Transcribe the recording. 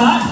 that.